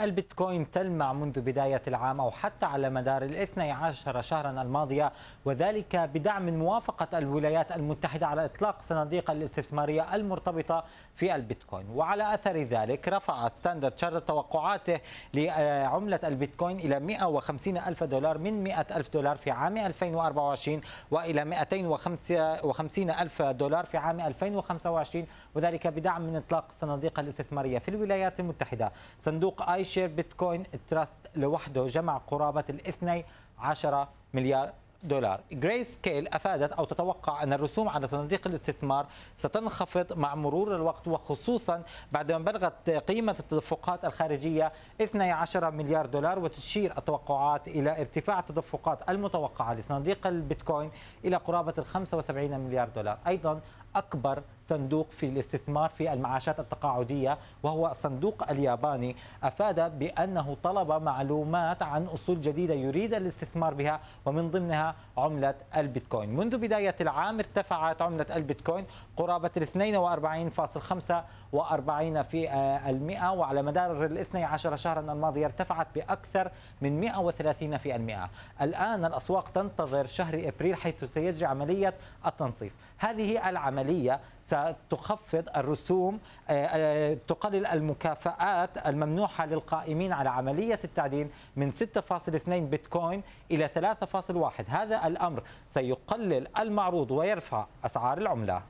البيتكوين تلمع منذ بداية العام أو حتى على مدار الاثني عشر شهرا الماضية وذلك بدعم موافقة الولايات المتحدة على إطلاق صناديق الاستثمارية المرتبطة في البيتكوين. وعلى أثر ذلك رفع ستاندرد شارت توقعاته لعملة البيتكوين إلى 150 ألف دولار من 100 ألف دولار في عام 2024 وإلى 250 ألف دولار في عام 2025 وذلك بدعم من إطلاق صناديق الاستثمارية في الولايات المتحدة. صندوق iShares Bitcoin Trust لوحده جمع قرابة الاثني عشر مليار دولار. Grayscale أفادت أو تتوقع أن الرسوم على صناديق الاستثمار ستنخفض مع مرور الوقت وخصوصا بعدما بلغت قيمة التدفقات الخارجية 12 مليار دولار وتشير التوقعات إلى ارتفاع التدفقات المتوقعة لصناديق البيتكوين إلى قرابة ال 75 مليار دولار. أيضا أكبر صندوق في الاستثمار في المعاشات التقاعدية وهو الصندوق الياباني. أفاد بأنه طلب معلومات عن أصول جديدة يريد الاستثمار بها ومن ضمنها عملة البيتكوين. منذ بداية العام ارتفعت عملة البيتكوين قرابة ال 42.45 في المئة وعلى مدار ال 12 شهرا الماضية ارتفعت بأكثر من 130 في المئة. الآن الأسواق تنتظر شهر إبريل حيث سيجري عملية التنصيف. هذه العملية ستخفض الرسوم تقلل المكافآت الممنوحة للقائمين على عملية التعدين من 6.2 بيتكوين إلى 3.1 هذا الأمر سيقلل المعروض ويرفع أسعار العملة.